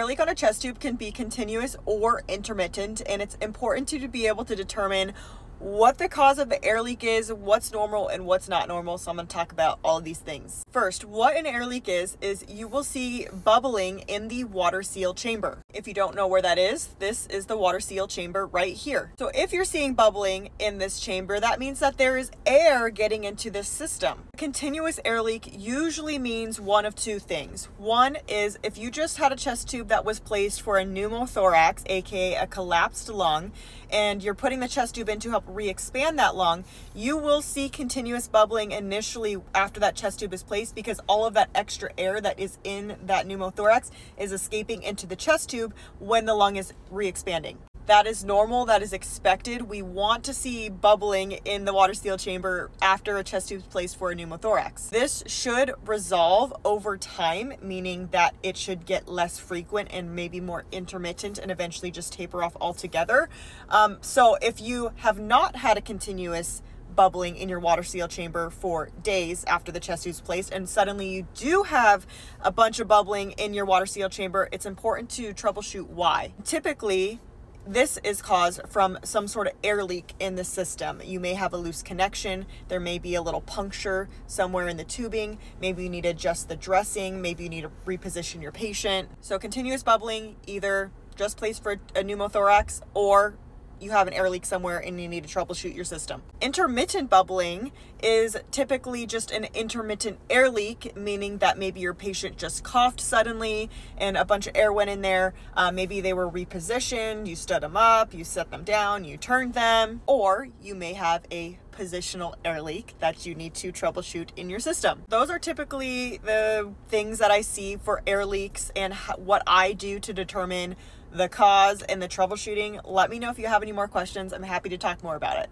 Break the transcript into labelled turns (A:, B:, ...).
A: Air leak on a chest tube can be continuous or intermittent, and it's important to be able to determine what the cause of the air leak is, what's normal and what's not normal. So I'm going to talk about all of these things. First, what an air leak is, is you will see bubbling in the water seal chamber. If you don't know where that is, this is the water seal chamber right here. So if you're seeing bubbling in this chamber, that means that there is air getting into this system. Continuous air leak usually means one of two things. One is if you just had a chest tube that was placed for a pneumothorax, aka a collapsed lung, and you're putting the chest tube in to help re-expand that lung, you will see continuous bubbling initially after that chest tube is placed because all of that extra air that is in that pneumothorax is escaping into the chest tube when the lung is re-expanding. That is normal, that is expected. We want to see bubbling in the water seal chamber after a chest tube is placed for a pneumothorax. This should resolve over time, meaning that it should get less frequent and maybe more intermittent and eventually just taper off altogether. Um, so if you have not had a continuous bubbling in your water seal chamber for days after the chest tube is placed and suddenly you do have a bunch of bubbling in your water seal chamber it's important to troubleshoot why typically this is caused from some sort of air leak in the system. You may have a loose connection. There may be a little puncture somewhere in the tubing. Maybe you need to adjust the dressing. Maybe you need to reposition your patient. So, continuous bubbling, either just place for a pneumothorax or you have an air leak somewhere and you need to troubleshoot your system. Intermittent bubbling is typically just an intermittent air leak, meaning that maybe your patient just coughed suddenly and a bunch of air went in there. Uh, maybe they were repositioned, you stood them up, you set them down, you turned them, or you may have a positional air leak that you need to troubleshoot in your system. Those are typically the things that I see for air leaks and what I do to determine the cause and the troubleshooting. Let me know if you have any more questions. I'm happy to talk more about it.